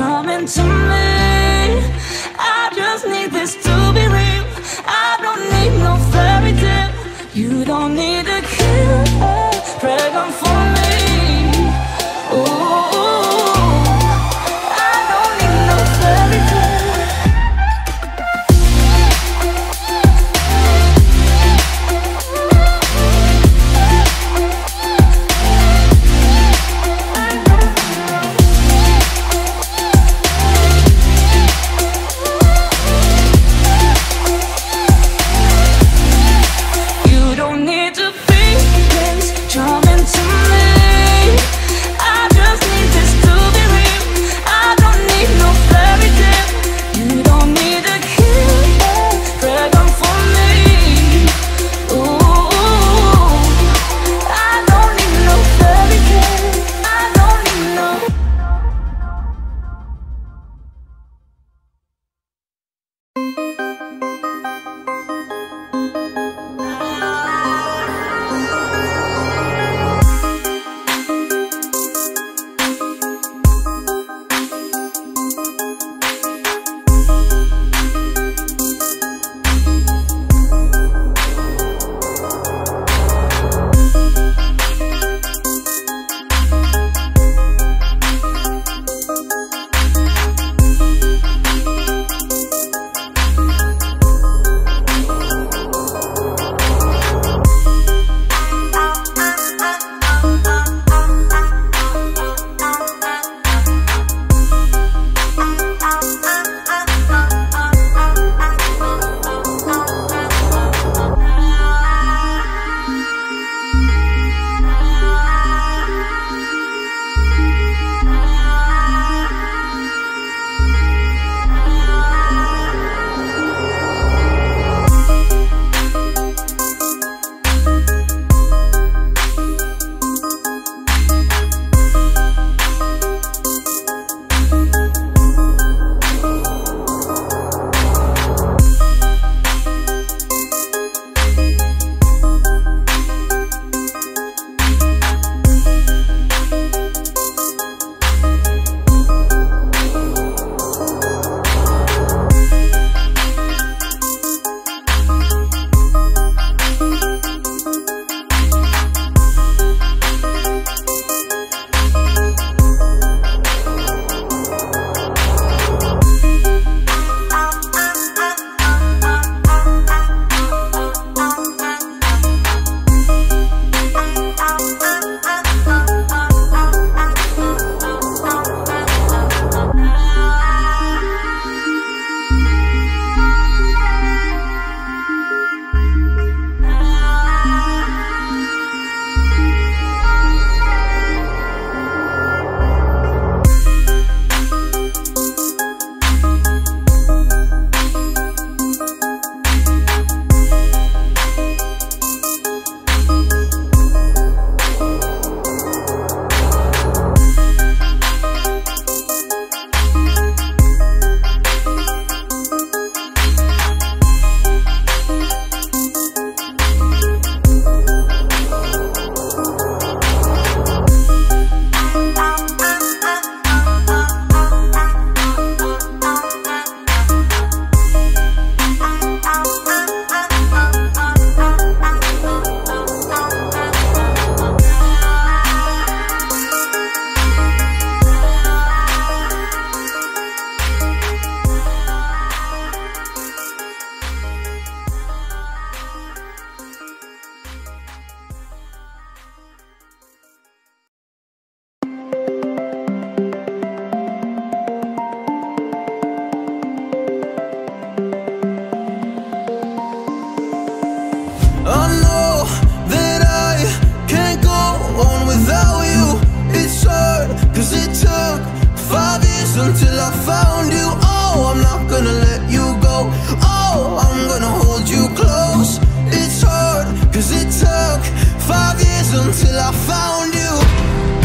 coming to me. I just need this to believe. I don't need no fairy tale. You don't need. years until I found you. Oh, I'm not gonna let you go. Oh, I'm gonna hold you close. It's hard, cause it took five years until I found you.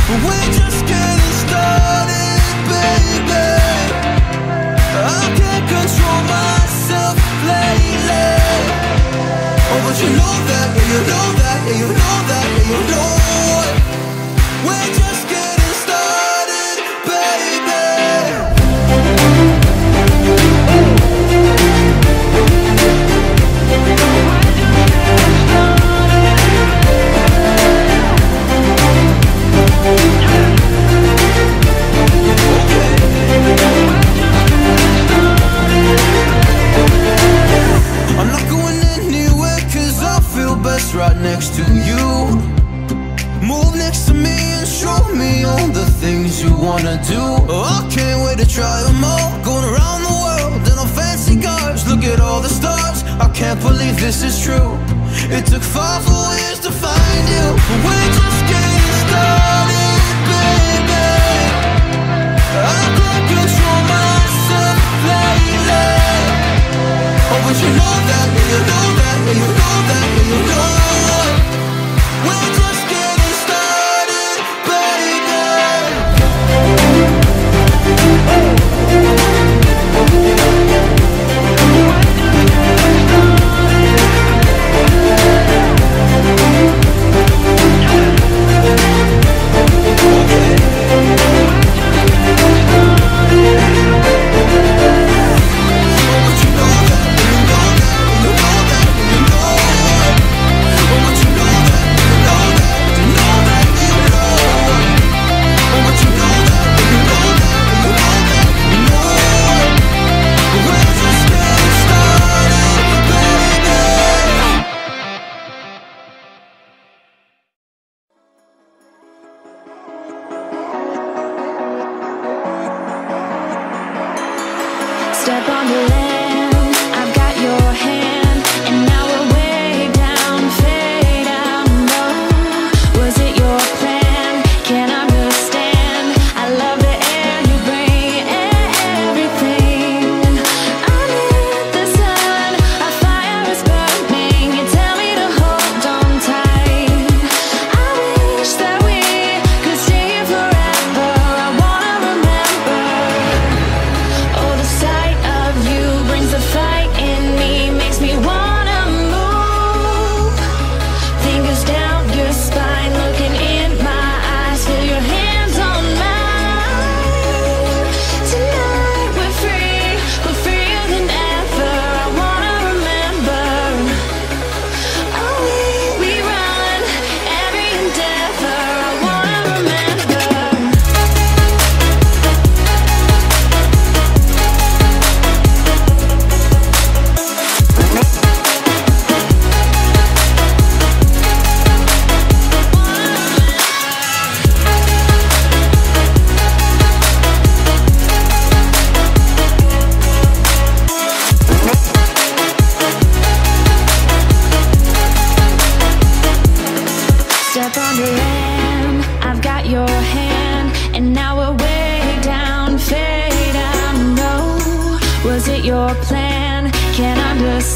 But we're just getting started, baby. I can't control myself lately. Oh, but you know that, yeah, you know that, yeah, you know that, yeah, you know it. Me and show me all the things you wanna do. Oh, I can't wait to try them all. Going around the world in on fancy cars. Look at all the stars, I can't believe this is true. It took five whole years to find you. But We're just getting started,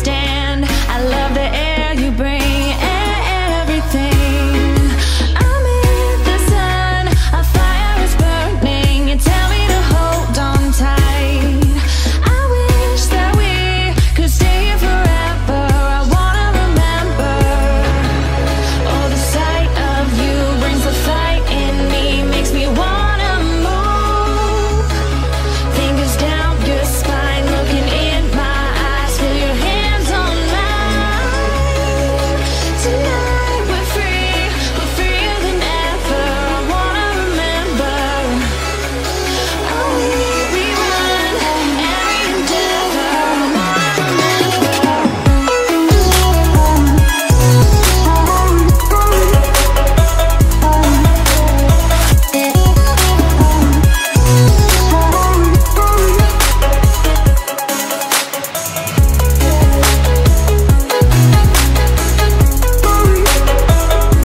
stand. I love the air you bring.